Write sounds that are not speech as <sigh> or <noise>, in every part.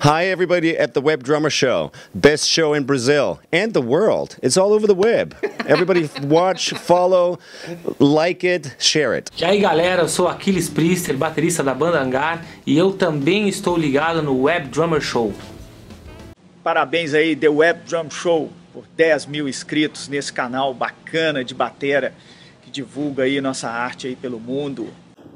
Hi, everybody at the Web Drummer Show. Best show in Brazil and the world. It's all over the web. Everybody <laughs> watch, follow, like it, share it. E aí galera, eu sou Aquiles Priester, baterista da banda Hangar, e eu também estou ligado no Web Drummer Show. Parabéns aí, The Web Drum Show, por 10 mil inscritos nesse canal bacana de batera que divulga aí nossa arte aí pelo mundo.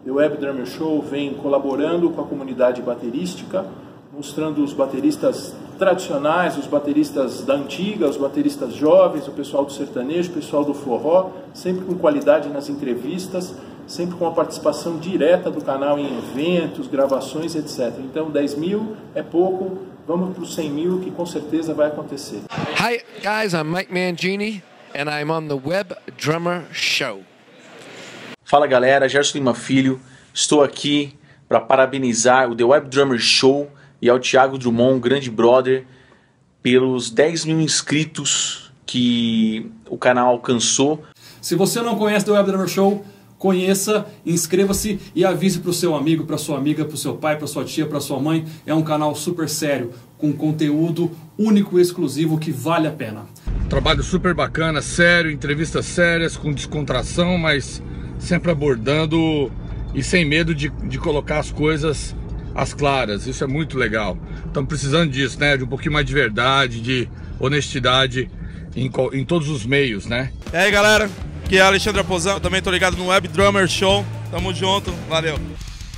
The Web Drummer Show vem colaborando com a comunidade baterística mostrando os bateristas tradicionais, os bateristas da antiga, os bateristas jovens, o pessoal do sertanejo, o pessoal do forró, sempre com qualidade nas entrevistas, sempre com a participação direta do canal em eventos, gravações, etc. Então 10 mil é pouco, vamos para os 100 mil que com certeza vai acontecer. Hi guys, I'm Mike Mangini and I'm on the Web Drummer Show. Fala galera, Gerson Lima Filho, estou aqui para parabenizar o The Web Drummer Show e ao Thiago Drummond, grande brother, pelos 10 mil inscritos que o canal alcançou. Se você não conhece o Web Drummer Show, conheça, inscreva-se e avise para o seu amigo, para sua amiga, para o seu pai, para sua tia, para sua mãe. É um canal super sério, com conteúdo único e exclusivo que vale a pena. Trabalho super bacana, sério, entrevistas sérias, com descontração, mas sempre abordando e sem medo de, de colocar as coisas as claras. Isso é muito legal. Estamos precisando disso, né? De um pouquinho mais de verdade, de honestidade em, em todos os meios, né? E aí, galera? Aqui é Alexandre Aposão. Também tô ligado no Web Drummer Show. Tamo junto. Valeu.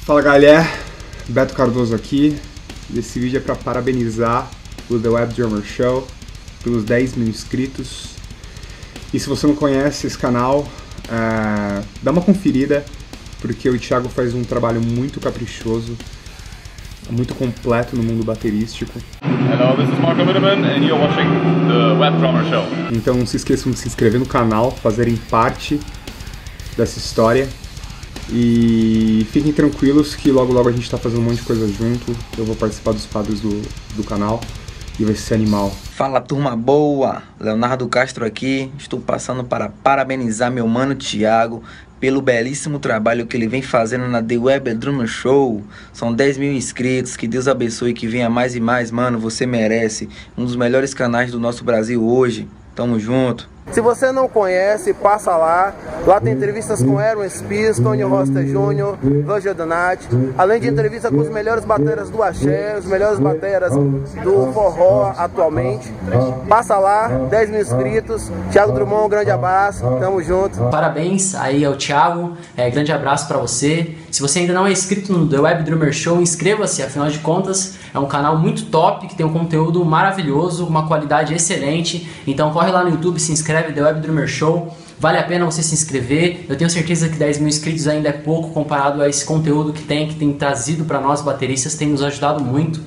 Fala, galera. Beto Cardoso aqui. Esse vídeo é para parabenizar o The Web Drummer Show pelos 10 mil inscritos. E se você não conhece esse canal, é... dá uma conferida, porque o Thiago faz um trabalho muito caprichoso muito completo no mundo baterístico. Hello, this is Marco and you're watching the Web Drummer Show. Então não se esqueçam de se inscrever no canal, fazerem parte dessa história. E fiquem tranquilos que logo logo a gente está fazendo um monte de coisa junto. Eu vou participar dos quadros do, do canal e vai ser animal. Fala turma boa, Leonardo Castro aqui. Estou passando para parabenizar meu mano Thiago pelo belíssimo trabalho que ele vem fazendo na The Web Drummer Show. São 10 mil inscritos, que Deus abençoe que venha mais e mais, mano, você merece. Um dos melhores canais do nosso Brasil hoje. Tamo junto. Se você não conhece, passa lá. Lá tem entrevistas com Aaron Spears, Tony Rosta Jr., Roger Donati, além de entrevistas com os melhores bateras do axé, os melhores bateras do forró atualmente. Passa lá, 10 mil inscritos. Thiago Drummond, um grande abraço, tamo junto. Parabéns aí ao Thiago, é, grande abraço para você. Se você ainda não é inscrito no The Web Drummer Show, inscreva-se, afinal de contas é um canal muito top, que tem um conteúdo maravilhoso, uma qualidade excelente. Então corre lá no YouTube, se inscreve inscreve, The Web Drummer Show. Vale a pena você se inscrever. Eu tenho certeza que 10 mil inscritos ainda é pouco comparado a esse conteúdo que tem, que tem trazido para nós bateristas, tem nos ajudado muito.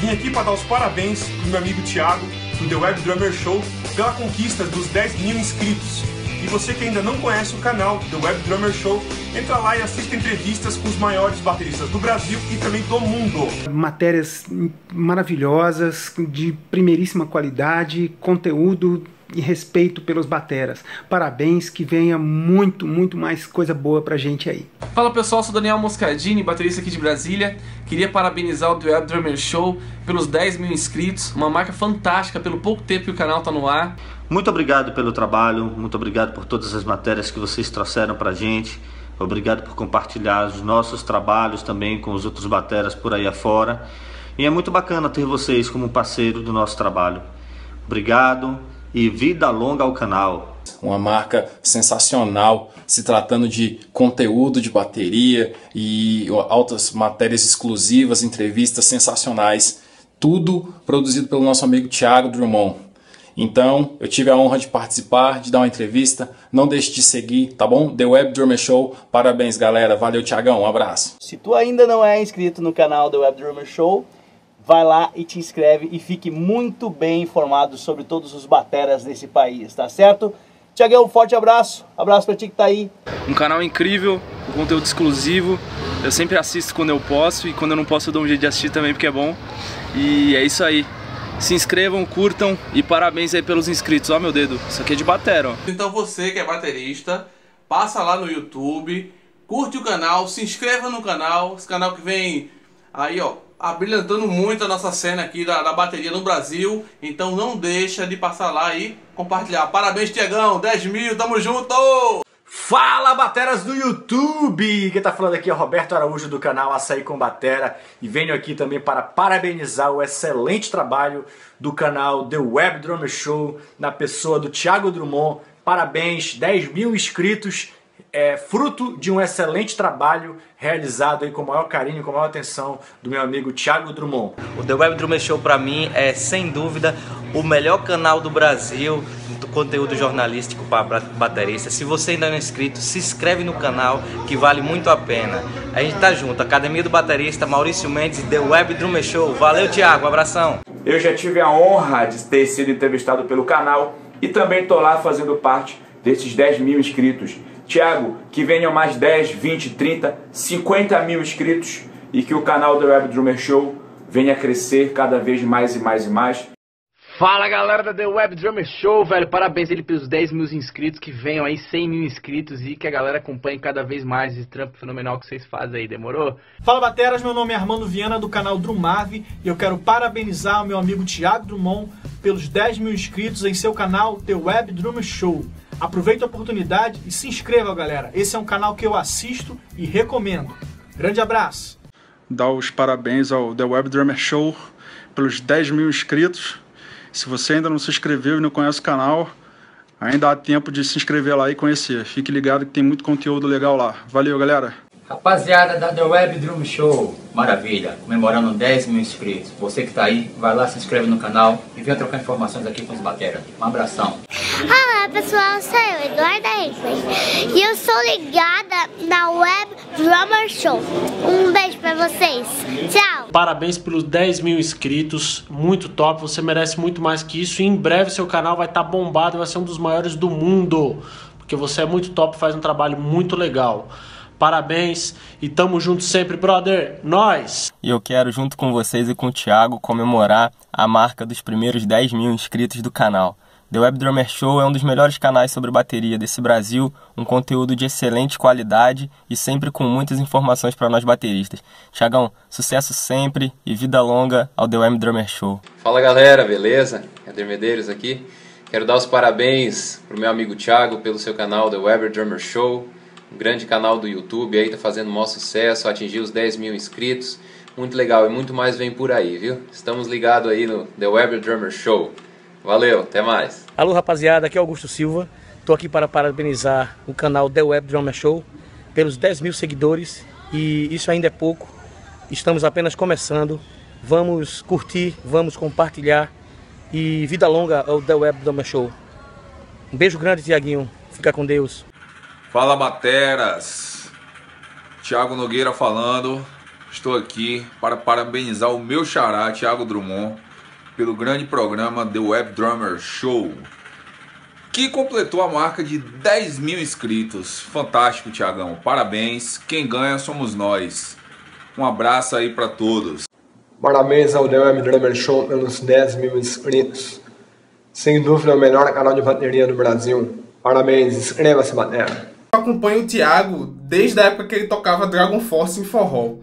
Vim aqui para dar os parabéns pro meu amigo Thiago, do The Web Drummer Show, pela conquista dos 10 mil inscritos. E você que ainda não conhece o canal do Web Drummer Show, entra lá e assista entrevistas com os maiores bateristas do Brasil e também do mundo. Matérias maravilhosas, de primeiríssima qualidade, conteúdo e respeito pelos bateras. Parabéns, que venha muito, muito mais coisa boa pra gente aí. Fala pessoal, sou Daniel Moscardini, baterista aqui de Brasília. Queria parabenizar o The Web Drummer Show pelos 10 mil inscritos, uma marca fantástica pelo pouco tempo que o canal tá no ar. Muito obrigado pelo trabalho, muito obrigado por todas as matérias que vocês trouxeram pra gente. Obrigado por compartilhar os nossos trabalhos também com os outros bateras por aí afora. E é muito bacana ter vocês como parceiro do nosso trabalho. Obrigado e vida longa ao canal. Uma marca sensacional, se tratando de conteúdo de bateria e altas matérias exclusivas, entrevistas sensacionais, tudo produzido pelo nosso amigo Thiago Drummond. Então, eu tive a honra de participar, de dar uma entrevista. Não deixe de seguir, tá bom? The Web Drummer Show. Parabéns, galera. Valeu, Thiagão. Um abraço. Se tu ainda não é inscrito no canal The Web Drummer Show, vai lá e te inscreve e fique muito bem informado sobre todos os bateras desse país, tá certo? Tiagão, um forte abraço, abraço pra ti que tá aí. Um canal incrível, um conteúdo exclusivo, eu sempre assisto quando eu posso e quando eu não posso eu dou um jeito de assistir também porque é bom. E é isso aí. Se inscrevam, curtam e parabéns aí pelos inscritos. Ó meu dedo, isso aqui é de batera, ó. Então você que é baterista, passa lá no YouTube, curte o canal, se inscreva no canal, esse canal que vem aí ó, abrilhantando muito a nossa cena aqui da, da bateria no Brasil. Então não deixa de passar lá e compartilhar. Parabéns, Tiagão, 10 mil, tamo junto! Fala, bateras do YouTube! Quem tá falando aqui é Roberto Araújo do canal Açaí com Batera e venho aqui também para parabenizar o excelente trabalho do canal The Web Drummer Show na pessoa do Thiago Drummond. Parabéns, 10 mil inscritos é fruto de um excelente trabalho realizado aí com o maior carinho, com a maior atenção do meu amigo Thiago Drummond. O The Web Drummer Show para mim é sem dúvida o melhor canal do Brasil do conteúdo jornalístico para baterista. Se você ainda não é inscrito, se inscreve no canal que vale muito a pena. A gente tá junto, Academia do Baterista, Maurício Mendes, The Web Drummer Show. Valeu, Thiago, um abração. Eu já tive a honra de ter sido entrevistado pelo canal e também tô lá fazendo parte desses 10 mil inscritos. Tiago, que venham mais 10, 20, 30, 50 mil inscritos e que o canal do Web Drummer Show venha crescer cada vez mais e mais e mais. Fala galera da The Web Drummer Show, velho. Parabéns ele pelos 10 mil inscritos, que venham aí 100 mil inscritos e que a galera acompanhe cada vez mais esse trampo fenomenal que vocês fazem aí, demorou? Fala Bateras, meu nome é Armando Viana do canal Drumave e eu quero parabenizar o meu amigo Thiago Drummond pelos 10 mil inscritos em seu canal The Web Drummer Show. Aproveite a oportunidade e se inscreva, galera. Esse é um canal que eu assisto e recomendo. Grande abraço. Dar os parabéns ao The Web Drummer Show pelos 10 mil inscritos. Se você ainda não se inscreveu e não conhece o canal, ainda há tempo de se inscrever lá e conhecer. Fique ligado que tem muito conteúdo legal lá. Valeu, galera! Rapaziada da The Web Drum Show, maravilha, comemorando 10 mil inscritos. Você que tá aí, vai lá, se inscreve no canal e venha trocar informações aqui com os bateras. Um abração. Olá pessoal, sou eu, Eduarda Rickman, e eu sou ligada na Web Drummer Show. Um beijo pra vocês, tchau! Parabéns pelos 10 mil inscritos, muito top, você merece muito mais que isso. E em breve seu canal vai estar tá bombado, vai ser um dos maiores do mundo, porque você é muito top, faz um trabalho muito legal. Parabéns e tamo junto sempre, brother. Nós! E eu quero, junto com vocês e com o Thiago, comemorar a marca dos primeiros 10 mil inscritos do canal. The Web Drummer Show é um dos melhores canais sobre bateria desse Brasil, um conteúdo de excelente qualidade e sempre com muitas informações para nós bateristas. Tiagão, sucesso sempre e vida longa ao The Web Drummer Show. Fala galera, beleza? Eder Medeiros aqui. Quero dar os parabéns pro meu amigo Thiago pelo seu canal The Web Drummer Show um grande canal do YouTube aí, tá fazendo maior sucesso, atingiu os 10 mil inscritos. Muito legal e muito mais vem por aí, viu? Estamos ligados aí no The Web Drummer Show. Valeu, até mais. Alô rapaziada, aqui é Augusto Silva. Estou aqui para parabenizar o canal The Web Drummer Show pelos 10 mil seguidores e isso ainda é pouco. Estamos apenas começando. Vamos curtir, vamos compartilhar e vida longa ao The Web Drummer Show. Um beijo grande, Tiaguinho. Fica com Deus. Fala Bateras! Tiago Nogueira falando. Estou aqui para parabenizar o meu xará, Thiago Drummond, pelo grande programa The Web Drummer Show, que completou a marca de 10 mil inscritos. Fantástico, Tiagão. Parabéns. Quem ganha somos nós. Um abraço aí para todos. Parabéns ao The Web Drummer Show pelos 10 mil inscritos. Sem dúvida, o melhor canal de bateria do Brasil. Parabéns, inscreva-se, Batera. Eu acompanho o Thiago desde a época que ele tocava Dragon Force em forró.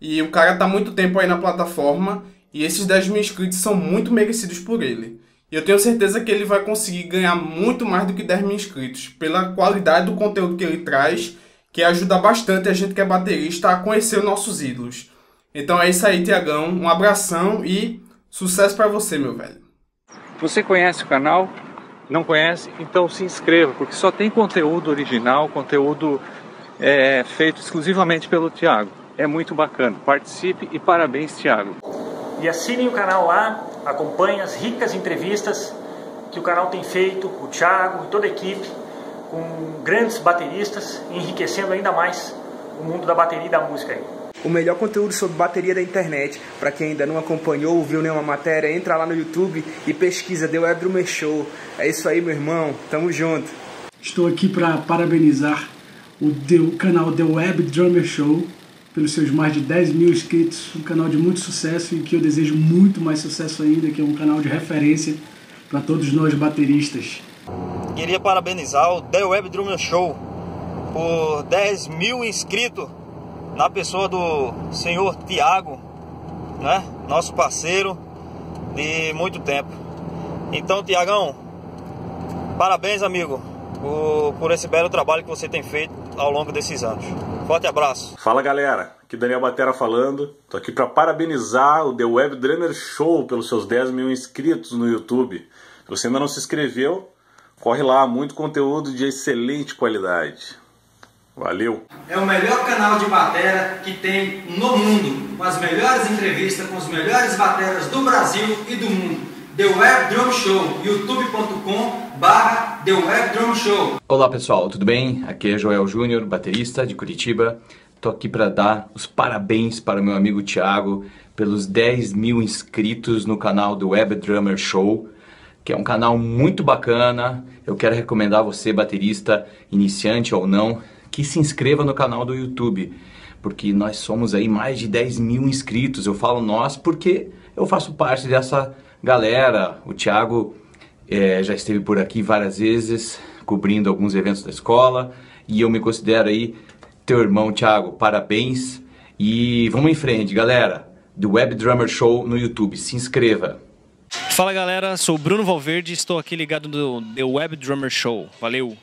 E o cara tá há muito tempo aí na plataforma e esses 10 mil inscritos são muito merecidos por ele. E eu tenho certeza que ele vai conseguir ganhar muito mais do que 10 mil inscritos, pela qualidade do conteúdo que ele traz, que ajuda bastante a gente que é baterista a conhecer os nossos ídolos. Então é isso aí, Tiagão. Um abração e sucesso para você, meu velho. Você conhece o canal? Não conhece? Então se inscreva, porque só tem conteúdo original, conteúdo é, feito exclusivamente pelo Tiago. É muito bacana. Participe e parabéns, Tiago. E assinem o canal lá, acompanhe as ricas entrevistas que o canal tem feito, o Thiago e toda a equipe, com grandes bateristas, enriquecendo ainda mais o mundo da bateria e da música aí o melhor conteúdo sobre bateria da internet. Para quem ainda não acompanhou ou viu nenhuma matéria, entra lá no YouTube e pesquisa The Web Drummer Show. É isso aí, meu irmão. Tamo junto. Estou aqui para parabenizar o, o canal The Web Drummer Show pelos seus mais de 10 mil inscritos, um canal de muito sucesso e que eu desejo muito mais sucesso ainda, que é um canal de referência para todos nós bateristas. Queria parabenizar o The Web Drummer Show por 10 mil inscritos na pessoa do senhor Tiago, né? Nosso parceiro de muito tempo. Então, Tiagão, parabéns, amigo, por, por esse belo trabalho que você tem feito ao longo desses anos. Forte abraço. Fala galera, aqui Daniel Batera falando. Tô aqui para parabenizar o The Web Drummer Show pelos seus 10 mil inscritos no YouTube. Se você ainda não se inscreveu, corre lá, muito conteúdo de excelente qualidade. Valeu! É o melhor canal de batera que tem no mundo, com as melhores entrevistas com os melhores bateras do Brasil e do mundo. The Web Drum Show, youtube.com barra The Web Drum Show. Olá pessoal, tudo bem? Aqui é Joel Júnior, baterista de Curitiba. Tô aqui para dar os parabéns para o meu amigo Thiago pelos 10 mil inscritos no canal do Web Drummer Show, que é um canal muito bacana. Eu quero recomendar a você, baterista, iniciante ou não, que se inscreva no canal do YouTube, porque nós somos aí mais de 10 mil inscritos. Eu falo nós porque eu faço parte dessa galera. O Thiago é, já esteve por aqui várias vezes, cobrindo alguns eventos da escola, e eu me considero aí teu irmão, Thiago. Parabéns e vamos em frente, galera. Do Web Drummer Show no YouTube. Se inscreva. Fala galera, sou Bruno Valverde estou aqui ligado no The Web Drummer Show. Valeu!